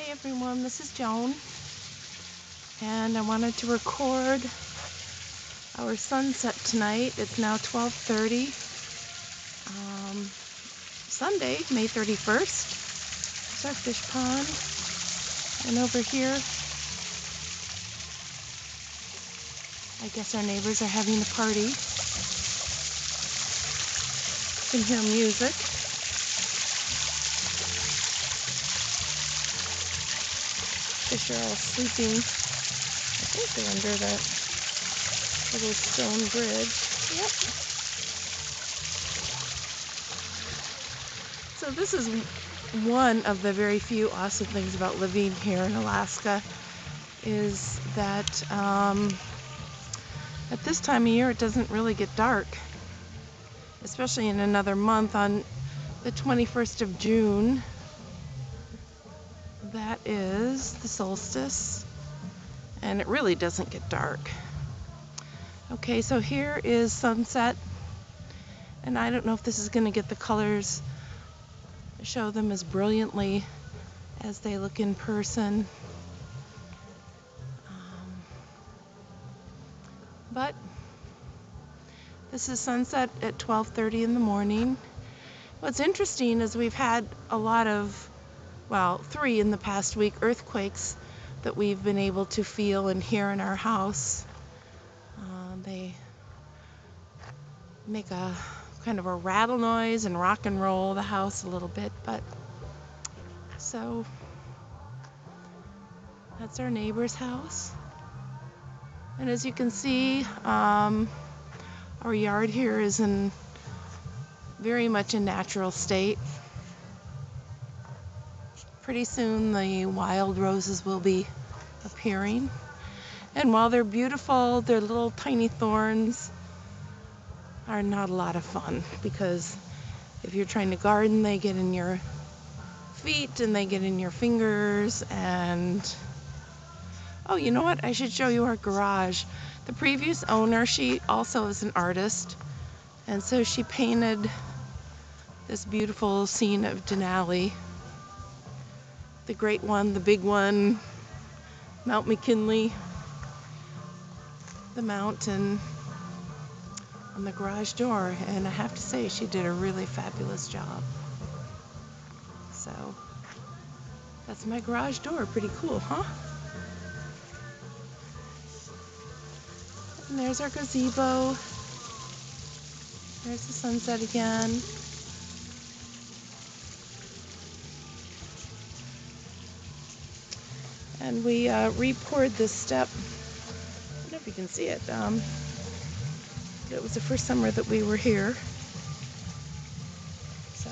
Hey everyone, this is Joan, and I wanted to record our sunset tonight. It's now 12:30, um, Sunday, May 31st. It's our fish pond, and over here, I guess our neighbors are having a party. You can hear music. Fish are all sleeping. I think they're under that little stone bridge. Yep. So this is one of the very few awesome things about living here in Alaska is that um, at this time of year it doesn't really get dark, especially in another month on the 21st of June is the solstice and it really doesn't get dark. Okay so here is sunset and I don't know if this is going to get the colors show them as brilliantly as they look in person. Um, but this is sunset at 12:30 in the morning. What's interesting is we've had a lot of well, three in the past week earthquakes that we've been able to feel and hear in our house. Uh, they make a kind of a rattle noise and rock and roll the house a little bit, but so that's our neighbor's house. And as you can see, um, our yard here is in very much a natural state pretty soon the wild roses will be appearing. And while they're beautiful, their little tiny thorns are not a lot of fun because if you're trying to garden, they get in your feet and they get in your fingers and oh you know what? I should show you our garage. The previous owner she also is an artist. And so she painted this beautiful scene of Denali the great one, the big one, Mount McKinley, the mountain on the garage door. And I have to say, she did a really fabulous job. So that's my garage door. Pretty cool, huh? And there's our gazebo. There's the sunset again. And we uh, re-poured this step. I don't know if you can see it. Um, it was the first summer that we were here. So,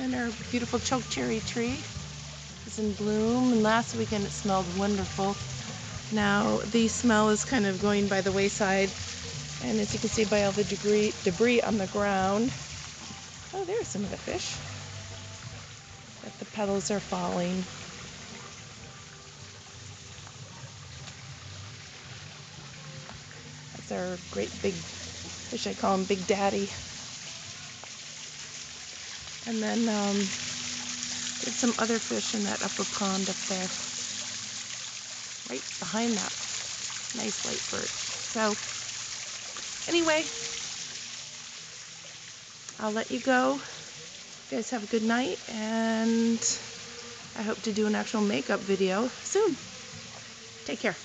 and our beautiful choke cherry tree is in bloom. And last weekend it smelled wonderful. Now the smell is kind of going by the wayside, and as you can see by all the debris debris on the ground. Oh, there's some of the fish the petals are falling. That's our great big fish. I call him Big Daddy. And then um, there's some other fish in that upper pond up there. Right behind that nice white bird. So, anyway, I'll let you go. You guys have a good night, and I hope to do an actual makeup video soon. Take care.